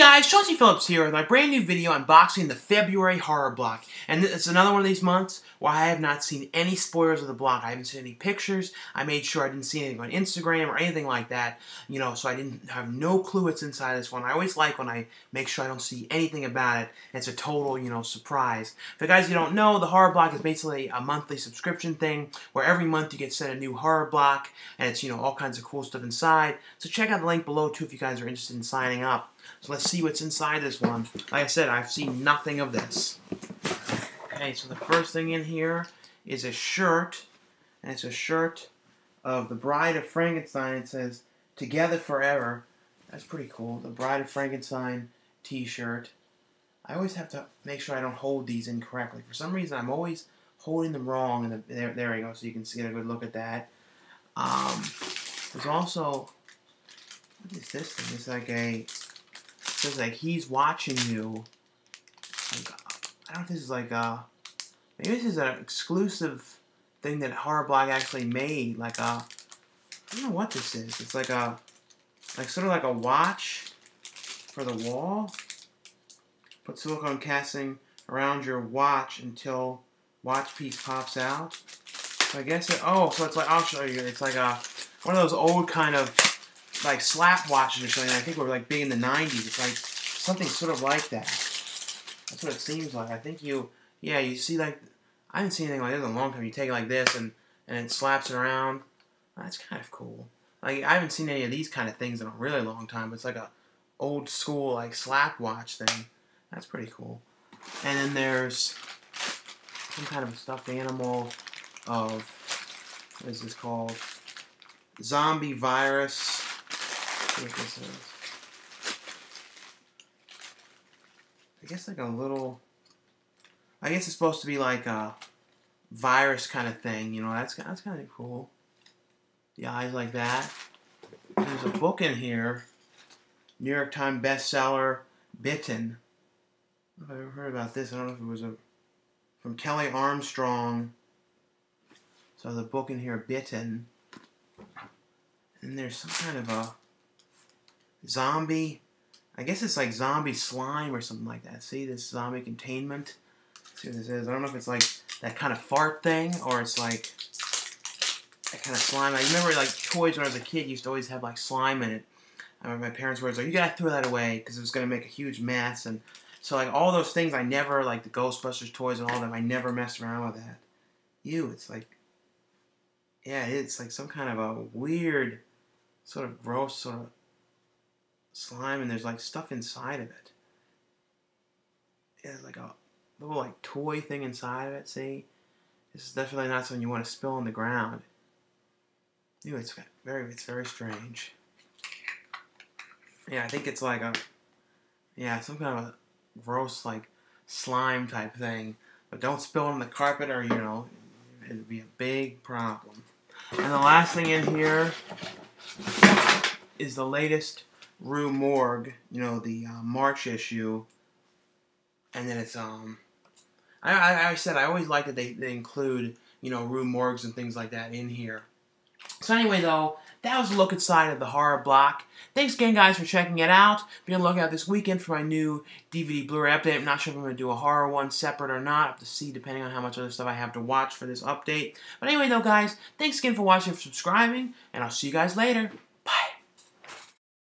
guys, Shawn C. Phillips here with my brand new video unboxing the February horror block. And it's another one of these months where I have not seen any spoilers of the block. I haven't seen any pictures. I made sure I didn't see anything on Instagram or anything like that. You know, so I didn't have no clue what's inside this one. I always like when I make sure I don't see anything about it. It's a total, you know, surprise. For guys you don't know, the horror block is basically a monthly subscription thing where every month you get sent a new horror block and it's, you know, all kinds of cool stuff inside. So check out the link below too if you guys are interested in signing up. So let's see what's inside this one. Like I said, I've seen nothing of this. Okay, so the first thing in here is a shirt. And it's a shirt of The Bride of Frankenstein. It says, Together Forever. That's pretty cool. The Bride of Frankenstein t-shirt. I always have to make sure I don't hold these incorrectly. For some reason, I'm always holding them wrong. And the, there, there we go. So you can get a good look at that. Um, there's also, what is this thing? It's like a says like he's watching you. Like, uh, I don't know if this is like a maybe this is an exclusive thing that Horror Block actually made. Like a I don't know what this is. It's like a like sort of like a watch for the wall. Put silicone casting around your watch until watch piece pops out. So I guess it, oh, so it's like I'll show you. It's like a one of those old kind of like slap watches or something. I think we're like big in the 90s. It's like something sort of like that. That's what it seems like. I think you, yeah, you see like, I haven't seen anything like this in a long time. You take it like this and, and it slaps it around. That's kind of cool. Like, I haven't seen any of these kind of things in a really long time. It's like a old school, like, slap watch thing. That's pretty cool. And then there's some kind of stuffed animal of, what is this called? Zombie virus I guess like a little. I guess it's supposed to be like a virus kind of thing. You know, that's that's kind of cool. The eyes like that. There's a book in here. New York Times bestseller, Bitten. I've ever heard about this. I don't know if it was a from Kelley Armstrong. So the book in here, Bitten. And there's some kind of a zombie. I guess it's like zombie slime or something like that. See this zombie containment? Let's see what this is. I don't know if it's like that kind of fart thing or it's like that kind of slime. I remember like toys when I was a kid used to always have like slime in it. I remember my parents were like, "You gotta throw that away because it was gonna make a huge mess." And so like all those things, I never like the Ghostbusters toys and all them. I never messed around with that. You, it's like, yeah, it's like some kind of a weird, sort of gross, sort of slime and there's like stuff inside of it. It's like a little like toy thing inside of it, see? This is definitely not something you want to spill on the ground. Ew, it's very it's very strange. Yeah, I think it's like a yeah, some kind of a gross like slime type thing. But don't spill on the carpet or you know, it'd be a big problem. And the last thing in here is the latest Rue Morgue, you know, the uh, March issue, and then it's um, I, I, I said I always like that they, they include you know Rue Morgues and things like that in here. So anyway, though, that was a look inside of the horror block. Thanks again, guys, for checking it out. Be on the lookout this weekend for my new DVD Blu-ray update. I'm not sure if I'm going to do a horror one separate or not. I have to see, depending on how much other stuff I have to watch for this update. But anyway, though, guys, thanks again for watching, for subscribing, and I'll see you guys later.